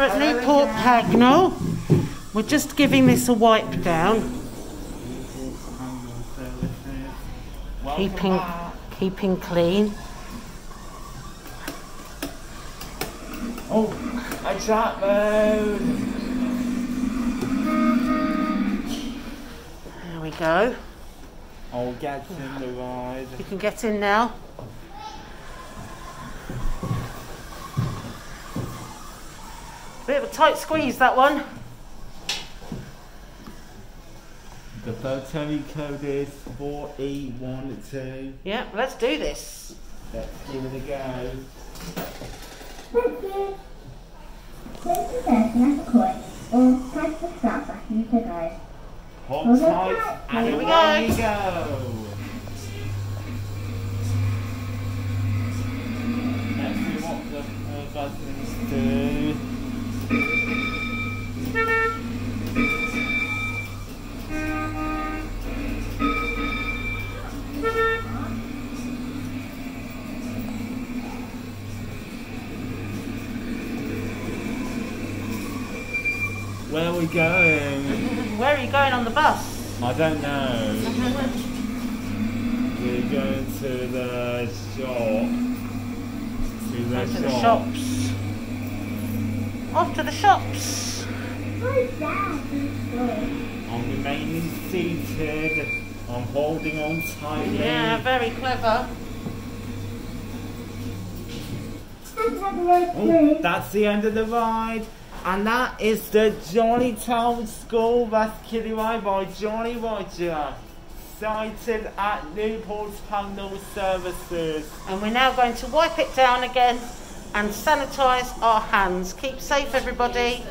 at Newport Pagnell. We're just giving this a wipe down. Keeping, keeping clean. Oh, a trap mode. There we go. Oh, get in the ride. You can get in now. Bit of a tight squeeze that one. The photo code is 4812. Yeah, let's do this. Let's give it a go. Take the destination course or press the stop button to go. Hold tight and Here we away go. you go. Let's see what the uh, buttons Where are we going? Where are you going on the bus? I don't know. We're going to the shop. To the, to the shop. shops. Off to the shops. Hold down each way. I'm remaining seated. I'm holding on tightly. Yeah, very clever. And have a road Oh, that's the end of the ride. And that is the Jolly Town School Ride by Jolly Roger. Sighted at Newport's Pagnell Services. And we're now going to wipe it down again and sanitise our hands. Keep safe, everybody.